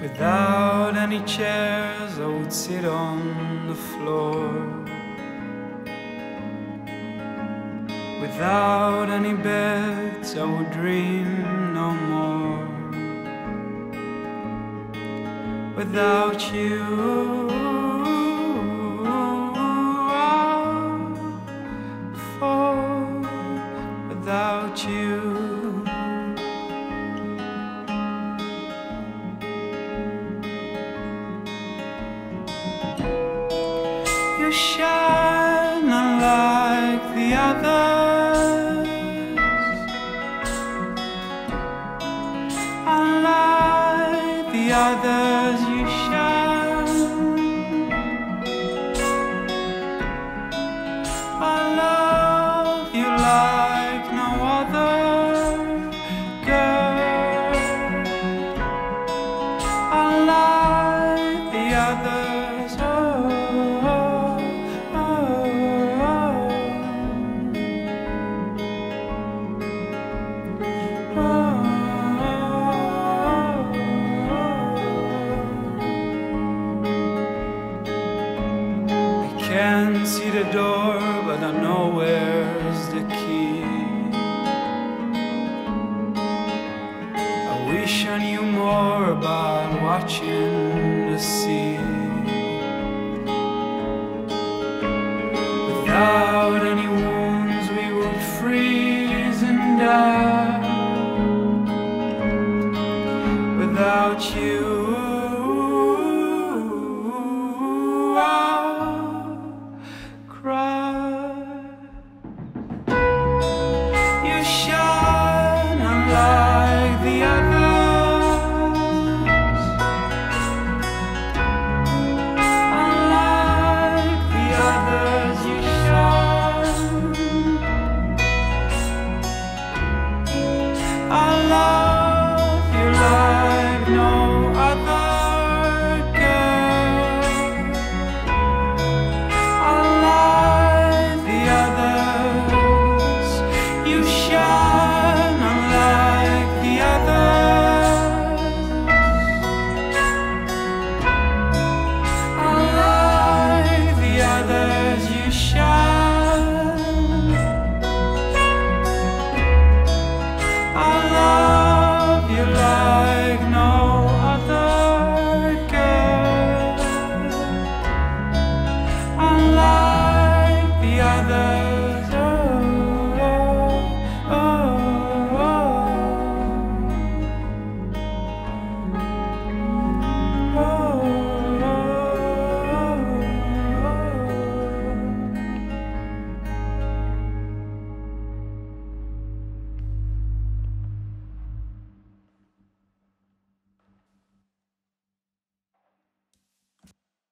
Without any chairs, I would sit on the floor. Without any beds, I would dream no more. Without you, shine unlike the others, unlike the others. I can't see the door, but I know where's the key. I wish I knew more about watching the sea. Without any wounds, we would freeze and die. Without you, shine